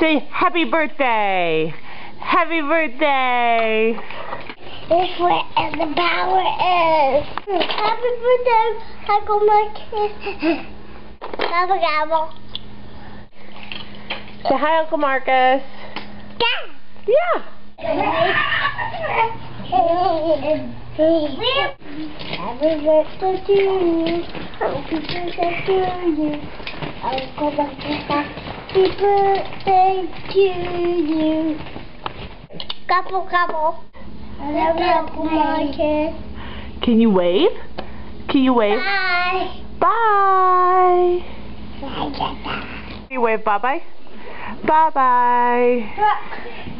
Say happy birthday. Happy birthday. This what the power is. Happy birthday, Uncle Marcus. Gobble gobble. Say hi, Uncle Marcus. Yeah. Yeah. Happy birthday to you. Happy birthday to you. Uncle Marcus, happy birthday to you. Gobble gobble. I love you, Uncle Marcus. Can you wave? Can you wave? Bye. Bye. Bye. You wave bye bye. Bye bye. Bye.